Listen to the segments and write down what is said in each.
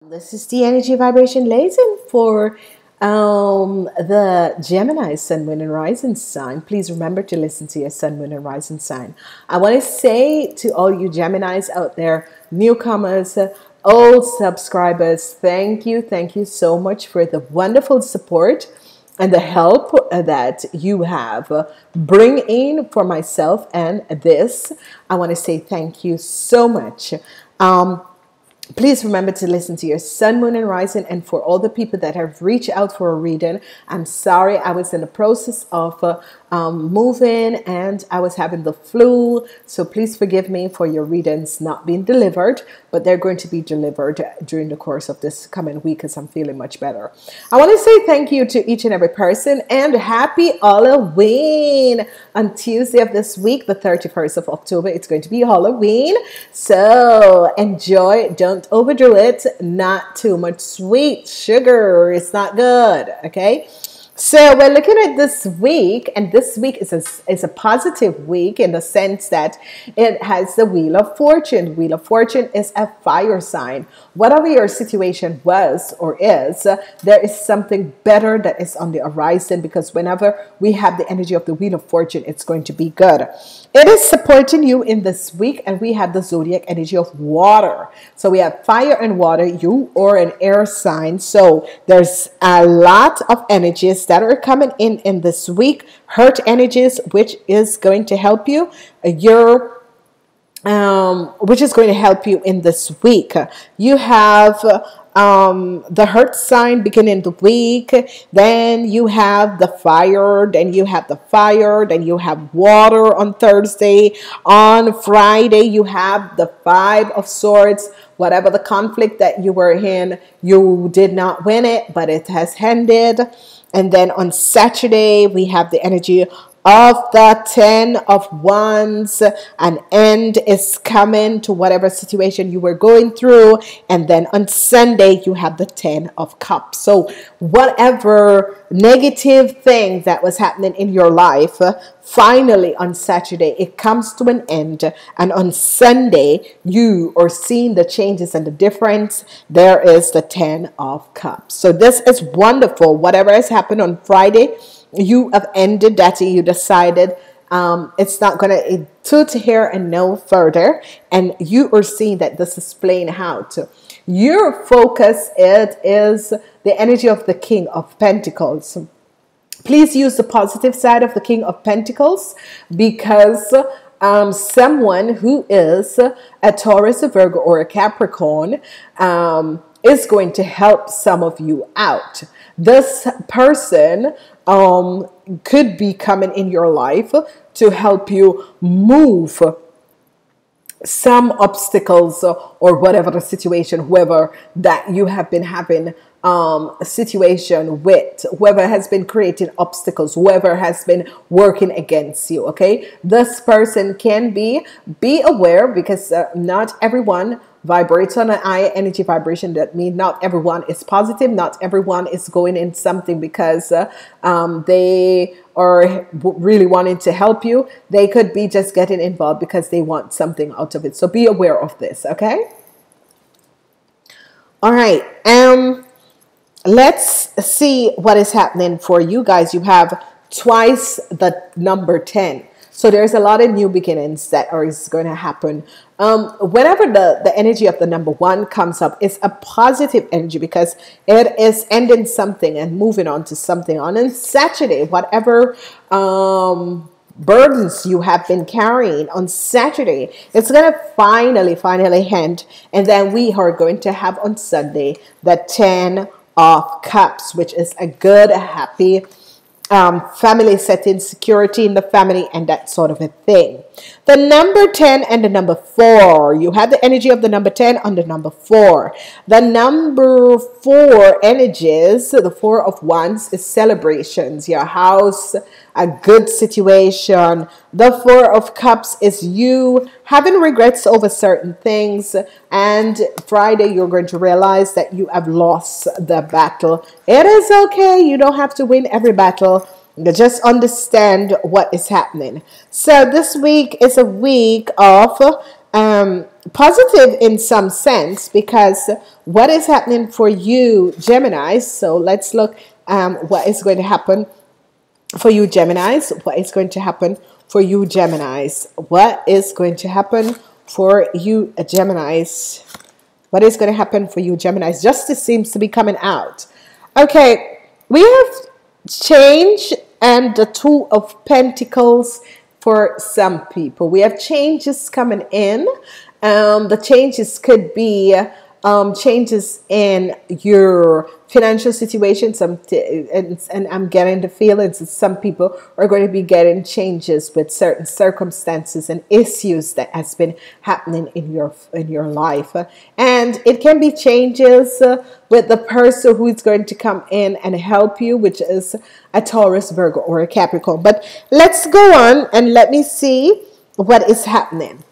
This is the energy vibration lesson for um, the Gemini Sun, Moon, and Rising sign. Please remember to listen to your Sun, Moon, and Rising sign. I want to say to all you Geminis out there, newcomers, old subscribers, thank you, thank you so much for the wonderful support and the help that you have bring in for myself and this. I want to say thank you so much. Um, Please remember to listen to your sun, moon, and rising. And for all the people that have reached out for a reading, I'm sorry I was in the process of uh, um, moving and I was having the flu. So please forgive me for your readings not being delivered, but they're going to be delivered during the course of this coming week as I'm feeling much better. I want to say thank you to each and every person and happy Halloween on Tuesday of this week, the 31st of October. It's going to be Halloween. So enjoy. Don't overdo it. Not too much sweet sugar. It's not good. Okay. So we're looking at this week, and this week is a, is a positive week in the sense that it has the Wheel of Fortune. Wheel of Fortune is a fire sign. Whatever your situation was or is, there is something better that is on the horizon because whenever we have the energy of the Wheel of Fortune, it's going to be good. It is supporting you in this week, and we have the zodiac energy of water. So we have fire and water. You are an air sign, so there's a lot of energies that are coming in in this week, hurt energies, which is going to help you. Your um, which is going to help you in this week. You have um, the hurt sign beginning the week. Then you have the fire. Then you have the fire. Then you have water on Thursday. On Friday, you have the five of swords. Whatever the conflict that you were in, you did not win it, but it has ended. And then on Saturday, we have the energy of the ten of wands an end is coming to whatever situation you were going through and then on sunday you have the ten of cups. So whatever negative thing that was happening in your life finally on saturday it comes to an end and on sunday you are seeing the changes and the difference. There is the ten of cups. So this is wonderful. Whatever has happened on friday you have ended that you decided um, it's not going to toot here and no further and you are seeing that this is playing out your focus it is the energy of the king of pentacles please use the positive side of the king of pentacles because um, someone who is a Taurus, a Virgo, or a Capricorn um, is going to help some of you out. This person um, could be coming in your life to help you move some obstacles or whatever the situation, whoever that you have been having um, a situation with, whoever has been creating obstacles, whoever has been working against you. Okay, this person can be be aware because uh, not everyone vibrates on an high energy vibration. That means not everyone is positive, not everyone is going in something because uh, um, they are really wanting to help you. They could be just getting involved because they want something out of it. So be aware of this, okay? All right. Um, let's see what is happening for you guys. You have twice the number 10. So there's a lot of new beginnings that are is going to happen. Um, whenever the, the energy of the number one comes up, it's a positive energy because it is ending something and moving on to something. On Saturday, whatever um, burdens you have been carrying on Saturday, it's going to finally, finally end. And then we are going to have on Sunday the 10 of Cups, which is a good, happy um, family setting, security in the family, and that sort of a thing. The number 10 and the number 4. You have the energy of the number 10 on the number 4. The number 4 energies, the 4 of Wands, is celebrations, your house, a good situation. The Four of Cups is you having regrets over certain things. And Friday, you're going to realize that you have lost the battle. It is okay. You don't have to win every battle just understand what is happening. So this week is a week of um, positive in some sense because what is happening for you, Gemini? So let's look um, what is going to happen for you, Geminis. What is going to happen for you, Geminis? What is going to happen for you, Geminis? What is going to happen for you, Geminis? Justice seems to be coming out. Okay, we have change and the Two of Pentacles for some people. We have changes coming in. Um, the changes could be um, changes in your financial situation. Some and, and I'm getting the feelings that some people are going to be getting changes with certain circumstances and issues that has been happening in your in your life, and it can be changes uh, with the person who is going to come in and help you, which is a Taurus, Virgo, or a Capricorn. But let's go on and let me see what is happening.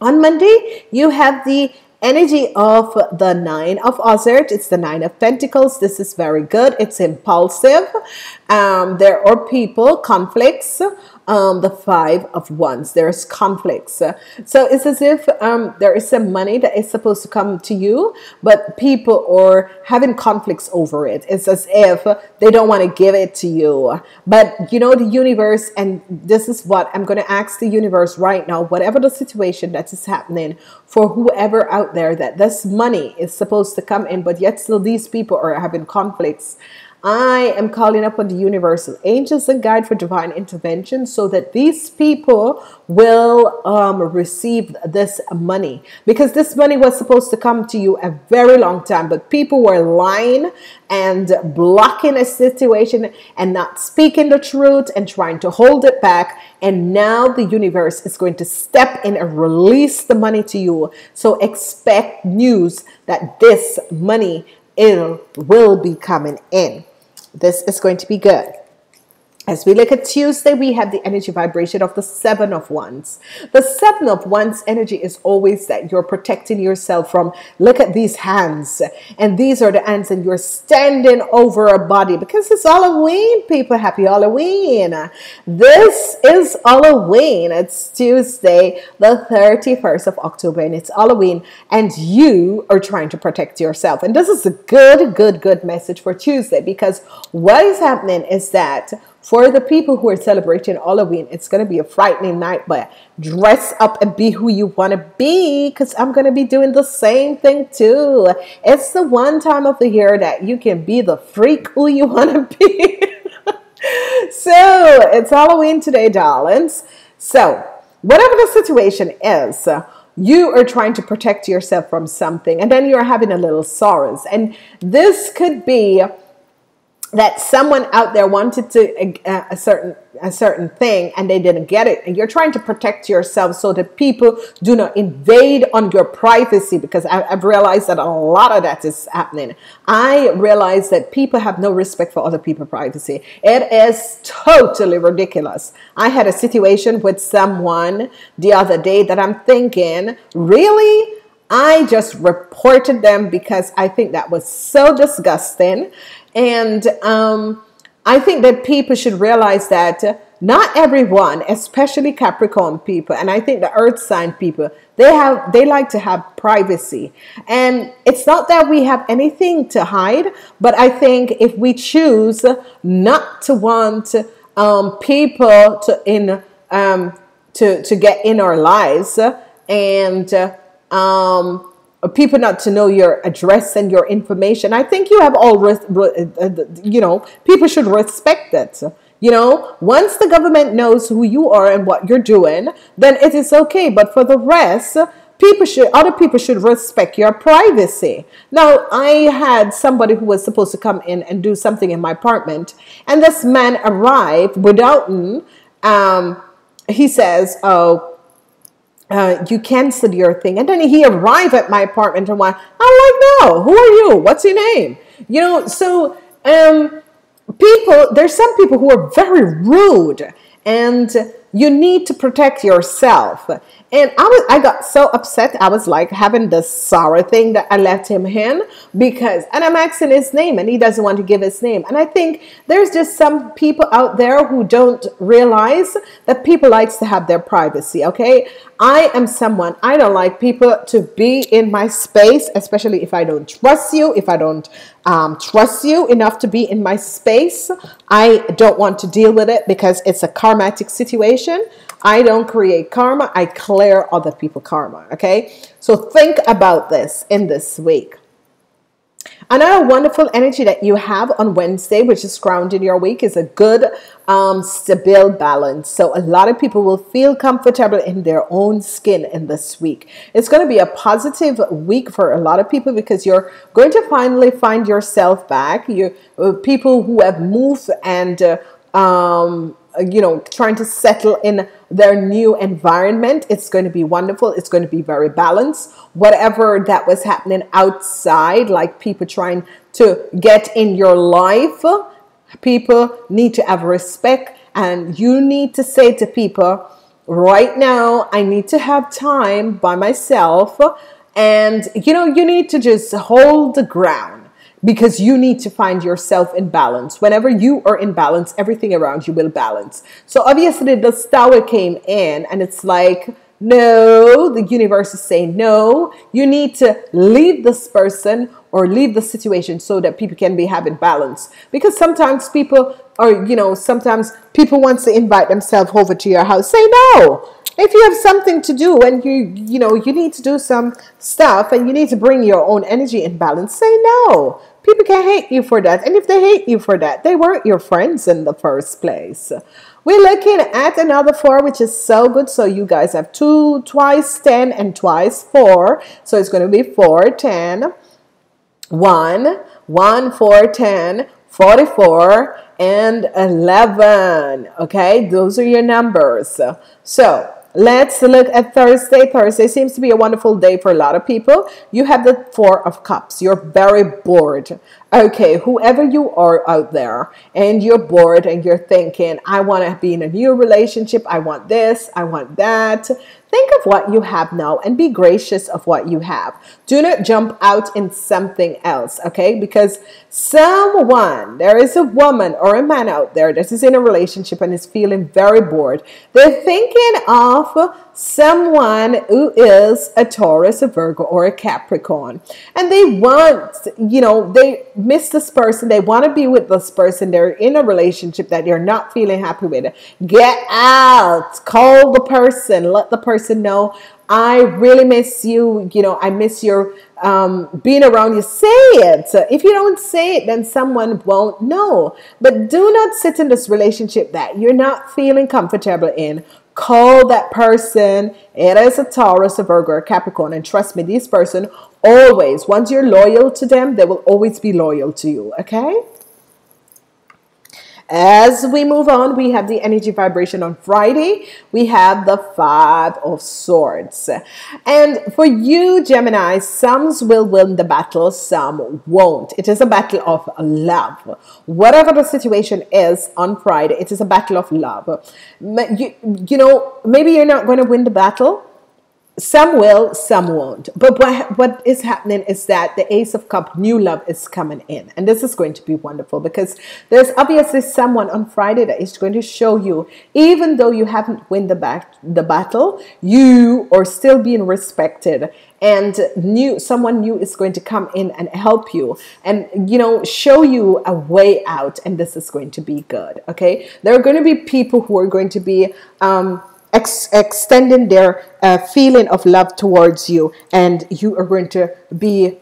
On Monday, you have the energy of the nine of Ozert. It's the nine of Pentacles. This is very good. It's impulsive. Um, there are people, conflicts, um, the five of wands. There's conflicts. So it's as if um, there is some money that is supposed to come to you, but people are having conflicts over it. It's as if they don't want to give it to you. But you know, the universe, and this is what I'm going to ask the universe right now, whatever the situation that is happening for whoever out there that this money is supposed to come in, but yet still these people are having conflicts. I am calling upon the universal angels and guide for divine intervention so that these people will um, receive this money because this money was supposed to come to you a very long time, but people were lying and blocking a situation and not speaking the truth and trying to hold it back. And now the universe is going to step in and release the money to you. So expect news that this money will be coming in. This is going to be good. As we look at Tuesday, we have the energy vibration of the Seven of Wands. The Seven of Wands energy is always that you're protecting yourself from, look at these hands. And these are the hands, and you're standing over a body because it's Halloween, people. Happy Halloween. This is Halloween. It's Tuesday, the 31st of October, and it's Halloween. And you are trying to protect yourself. And this is a good, good, good message for Tuesday because what is happening is that for the people who are celebrating Halloween, it's going to be a frightening night, but dress up and be who you want to be because I'm going to be doing the same thing too. It's the one time of the year that you can be the freak who you want to be. so it's Halloween today, darlings. So, whatever the situation is, you are trying to protect yourself from something and then you're having a little sorrows. And this could be that someone out there wanted to a, uh, a, certain a certain thing and they didn't get it. And you're trying to protect yourself so that people do not invade on your privacy because I, have realized that a lot of that is happening. I realize that people have no respect for other people's privacy. It is totally ridiculous. I had a situation with someone the other day that i'm thinking really? I just reported them because I think that was so disgusting. And um, I think that people should realize that not everyone, especially Capricorn people, and I think the Earth sign people, they have they like to have privacy. And it's not that we have anything to hide, but I think if we choose not to want um, people to in um, to to get in our lives and um, people not to know your address and your information. I think you have all, uh, uh, you know, people should respect it. You know, once the government knows who you are and what you're doing, then it is okay. But for the rest, people should, other people should respect your privacy. Now, I had somebody who was supposed to come in and do something in my apartment, and this man arrived without, um, he says, oh, uh, you canceled your thing. And then he arrived at my apartment and went, I'm like, no, who are you? What's your name? You know, so um, people, there's some people who are very rude and you need to protect yourself. And I was I got so upset. I was like having the sorrow thing that I left him in because and I'm asking his name and he doesn't want to give his name. And I think there's just some people out there who don't realize that people likes to have their privacy, okay? I am someone I don't like people to be in my space, especially if I don't trust you, if I don't um, trust you enough to be in my space. I don't want to deal with it because it's a karmatic situation. I don't create karma, I clear other people karma. Okay, so think about this in this week. Another wonderful energy that you have on Wednesday, which is grounded your week, is a good, um, stable balance. So, a lot of people will feel comfortable in their own skin in this week. It's going to be a positive week for a lot of people because you're going to finally find yourself back. You uh, people who have moved and uh, um, Uh, you know, trying to settle in their new environment. It's going to be wonderful. It's going to be very balanced. Whatever that was happening outside, like people trying to get in your life, people need to have respect. And you need to say to people, right now, I need to have time by myself. And, you know, you need to just hold the ground because you need to find yourself in balance. Whenever you are in balance, everything around you will balance. So obviously the tower came in and it's like, no, the universe is saying no. You need to leave this person or leave the situation so that people can be having balance. Because sometimes people are, you know, sometimes people want to invite themselves over to your house. Say no if you have something to do and you you know you need to do some stuff and you need to bring your own energy in balance say no People can hate you for that. And if they hate you for that, they weren't your friends in the first place. We're looking at another four, which is so good. So you guys have two, twice 10 and twice four. So it's going to be 4, 10, 1, 1, 4, 10, 44, and 11. Okay, those are your numbers. So Let's look at Thursday. Thursday seems to be a wonderful day for a lot of people. You have the Four of Cups. You're very bored. Okay, whoever you are out there and you're bored and you're thinking, I want to be in a new relationship. I want this. I want that. Think of what you have now and be gracious of what you have. Do not jump out in something else, okay? Because someone, there is a woman or a man out there that is in a relationship and is feeling very bored. They're thinking of someone who is a Taurus, a Virgo, or a Capricorn. And they want, you know, they miss this person. They want to be with this person. They're in a relationship that they're not feeling happy with. Get out. Call the person. Let the person person know I really miss you. You know, I miss your um, being around you. Say it. If you don't say it, then someone won't know. But do not sit in this relationship that you're not feeling comfortable in. Call that person. It is a Taurus, a Virgo, a Capricorn. And trust me, this person always, once you're loyal to them, they will always be loyal to you. Okay? As we move on, we have the energy vibration on Friday. We have the Five of Swords. And for you, Gemini, some will win the battle, some won't. It is a battle of love. Whatever the situation is on Friday, it is a battle of love. You, you know, maybe you're not going to win the battle some will, some won't. But what, what is happening is that the Ace of Cup, new love is coming in. And this is going to be wonderful because there's obviously someone on Friday that is going to show you, even though you haven't won the, back, the battle, you are still being respected. And new someone new is going to come in and help you and you know show you a way out and this is going to be good okay there are going to be people who are going to be um, ex- extending their uh, feeling of love towards you, and you are going to be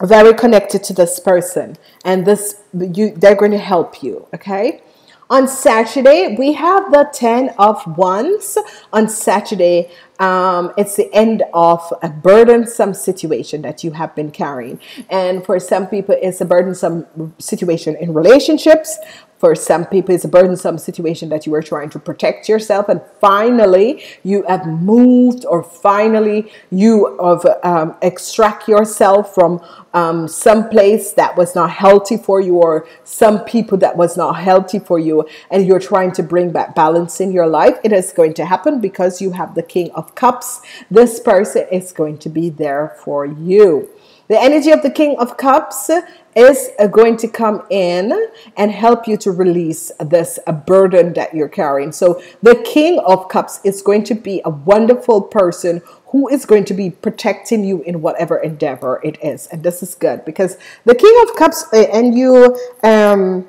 very connected to this person, and this you they're going to help you. Okay. On Saturday, we have the 10 of Wands. On Saturday, um, it's the end of a burdensome situation that you have been carrying. And for some people, it's a burdensome situation in relationships. For some people, it's a burdensome situation that you were trying to protect yourself, and finally you have moved, or finally you have um, extract yourself from um, some place that was not healthy for you, or some people that was not healthy for you, and you're trying to bring back balance in your life. It is going to happen because you have the King of Cups. This person is going to be there for you. The energy of the King of Cups is uh, going to come in and help you to release this uh, burden that you're carrying. So, the King of Cups is going to be a wonderful person who is going to be protecting you in whatever endeavor it is. And this is good because the King of Cups uh, and you, um,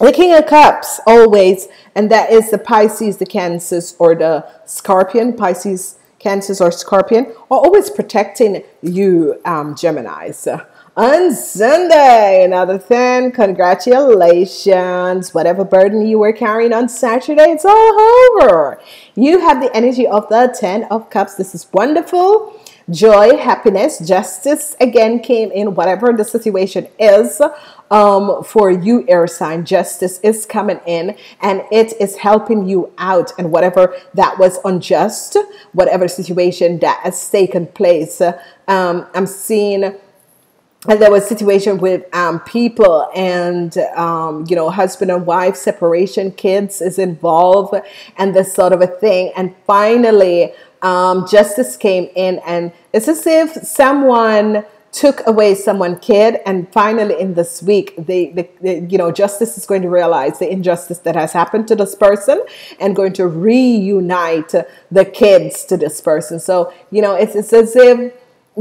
the King of Cups always, and that is the Pisces, the Cancers, or the Scorpion, Pisces Cancers or Scorpion are always protecting you, um, Geminis. On Sunday, another thing, congratulations. Whatever burden you were carrying on Saturday, it's all over. You have the energy of the Ten of Cups. This is wonderful joy, happiness, justice again came in, whatever the situation is. Um, for you, air sign, justice is coming in and it is helping you out. And whatever that was unjust, whatever situation that has taken place, um, I'm seeing and there was a situation with um, people and um, you know husband and wife separation kids is involved and this sort of a thing and finally um, justice came in, and it's as if someone took away someone kid and finally in this week they, they, they, you know justice is going to realize the injustice that has happened to this person and going to reunite the kids to this person. So you know it's, it's as if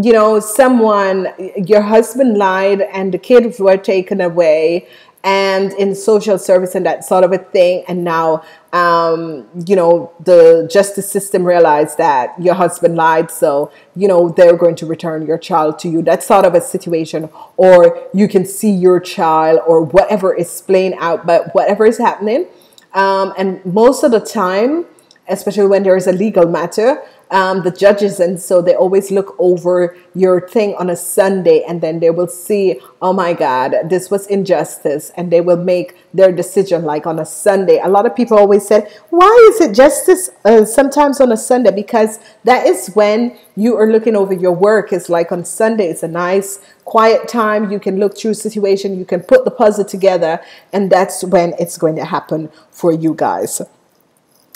you know someone your husband lied and the kids were taken away and in social service and that sort of a thing. And now, um, you know, the justice system realized that your husband lied, so you know they're going to return your child to you. That sort of a situation, or you can see your child, or whatever is playing out, but whatever is happening. Um, and most of the time, especially when there is a legal matter, um, the judges, and so they always look over your thing on a Sunday, and then they will see, oh my God, this was injustice, and they will make their decision like on a Sunday. A lot of people always said, why is it justice uh, sometimes on a Sunday? Because that is when you are looking over your work. It's like on Sunday, it's a nice quiet time. You can look through situation, you can put the puzzle together, and that's when it's going to happen for you guys.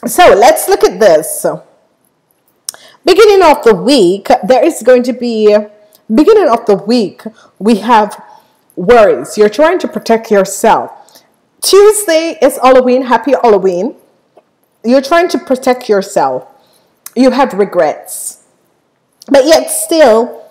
So let's look at this beginning of the week, there is going to be, beginning of the week, we have worries. You're trying to protect yourself. Tuesday is Halloween. Happy Halloween. You're trying to protect yourself. You have regrets. But yet, still,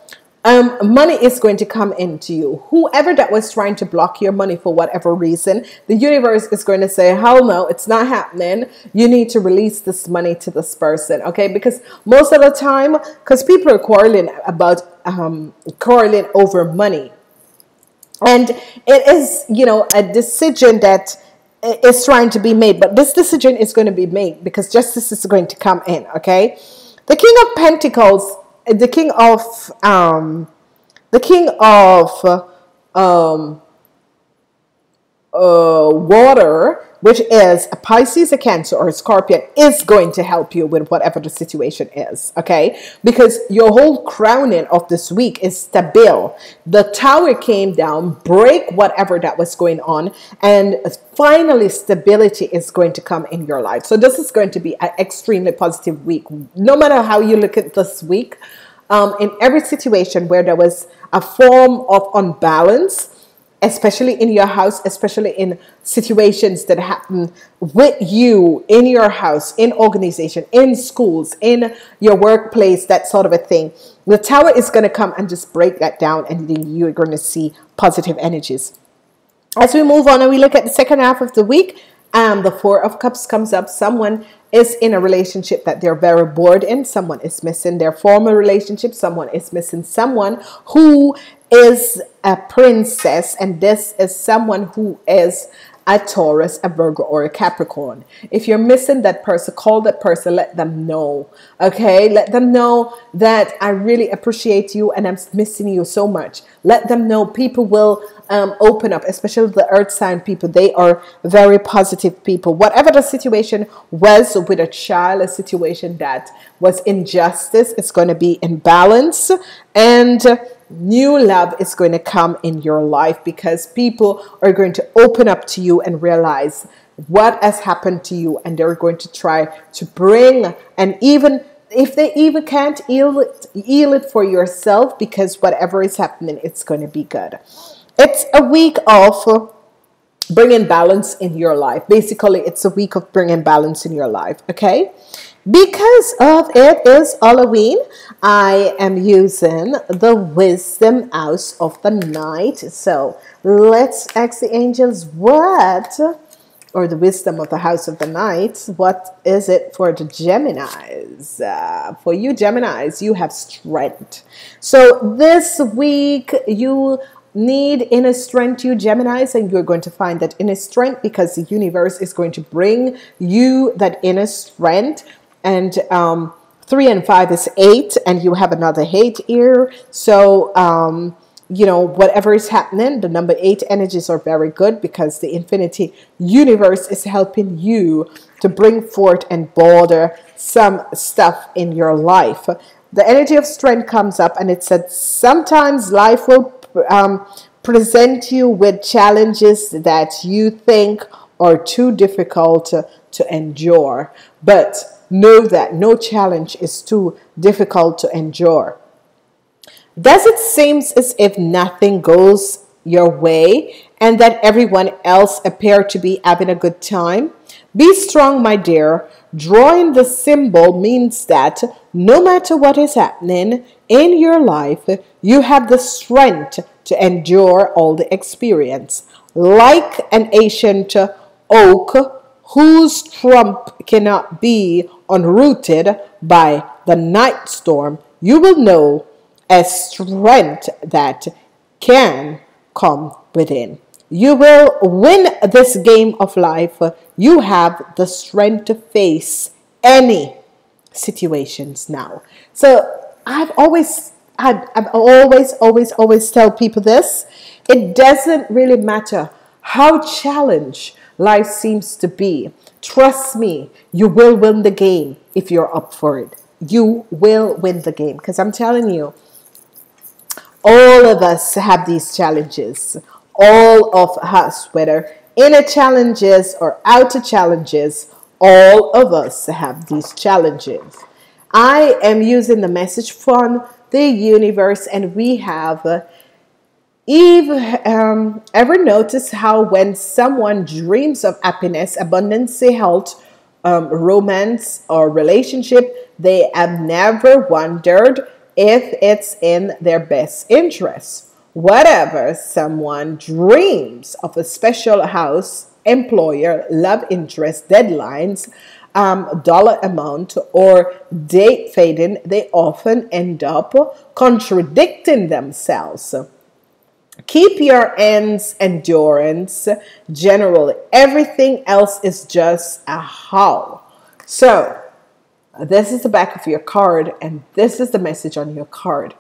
um, money is going to come into you. Whoever that was trying to block your money for whatever reason, the universe is going to say, hell no, it's not happening. You need to release this money to this person, okay? Because most of the time, because people are quarreling about um, quarreling over money. And it is, you know, a decision that is trying to be made, but this decision is going to be made because justice is going to come in, okay? The King of Pentacles the king of um, the king of um, uh, water, which is a Pisces, a Cancer, or a Scorpion, is going to help you with whatever the situation is. Okay, because your whole crowning of this week is stable. The tower came down, break whatever that was going on, and finally stability is going to come in your life. So this is going to be an extremely positive week. No matter how you look at this week, um, in every situation where there was a form of unbalance, especially in your house, especially in situations that happen with you in your house, in organization, in schools, in your workplace, that sort of a thing. The tower is going to come and just break that down, and then you're going to see positive energies. As we move on and we look at the second half of the week, um, the Four of Cups comes up. Someone is in a relationship that they're very bored in. Someone is missing their former relationship. Someone is missing someone who is a princess, and this is someone who is a Taurus, a Virgo, or a Capricorn. If you're missing that person, call that person, let them know. Okay, let them know that I really appreciate you and I'm missing you so much. Let them know people will um, open up, especially the earth sign people. They are very positive people. Whatever the situation was with a child, a situation that was injustice, it's going to be in balance. And new love is going to come in your life because people are going to open up to you and realize what has happened to you and they're going to try to bring and even if they even can't heal it, heal it for yourself because whatever is happening it's going to be good it's a week of bringing balance in your life basically it's a week of bringing balance in your life okay because of it is Halloween, I am using the Wisdom House of the Night. So let's ask the angels what, or the wisdom of the House of the Night, what is it for the Geminis? Uh, for you Geminis, you have strength. So this week you need inner strength, you Geminis, and you're going to find that inner strength because the universe is going to bring you that inner strength and um, three and five is eight, and you have another eight here. So, um, you know, whatever is happening, the number eight energies are very good because the infinity universe is helping you to bring forth and border some stuff in your life. The energy of strength comes up, and it said sometimes life will um, present you with challenges that you think are too difficult to, to endure. But Know that no challenge is too difficult to endure. Does it seem as if nothing goes your way and that everyone else appear to be having a good time? Be strong, my dear. Drawing the symbol means that no matter what is happening in your life, you have the strength to endure all the experience. Like an ancient oak whose trump cannot be unrooted by the night storm, you will know a strength that can come within. You will win this game of life. You have the strength to face any situations now. So I've always I've, I've always, always, always tell people this. It doesn't really matter how challenged life seems to be. Trust me, you will win the game if you're up for it. You will win the game because I'm telling you, all of us have these challenges. All of us, whether inner challenges or outer challenges, all of us have these challenges. I am using the message from the universe, and we have Eve, um, ever notice how when someone dreams of happiness, abundance, health, um, romance, or relationship, they have never wondered if it's in their best interest. Whatever someone dreams of a special house, employer, love interest, deadlines, um, dollar amount, or date fading, they often end up contradicting themselves. Keep your ends endurance. Generally, everything else is just a how. So, this is the back of your card, and this is the message on your card.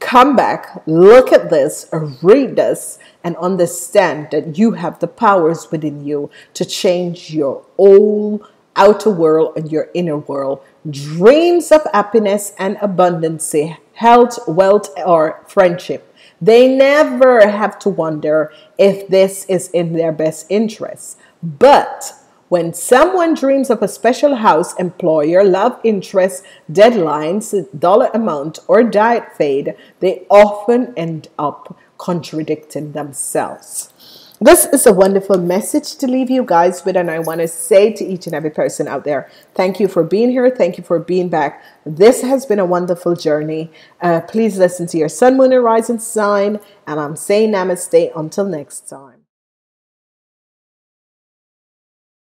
Come back, look at this, read this, and understand that you have the powers within you to change your whole outer world and your inner world. Dreams of happiness and abundance, health, wealth, or friendship they never have to wonder if this is in their best interest. But when someone dreams of a special house, employer, love interest, deadlines, dollar amount, or diet fade, they often end up contradicting themselves. This is a wonderful message to leave you guys with, and I want to say to each and every person out there, thank you for being here. Thank you for being back. This has been a wonderful journey. Uh, please listen to your sun, moon, and rising sign, and I'm saying namaste until next time.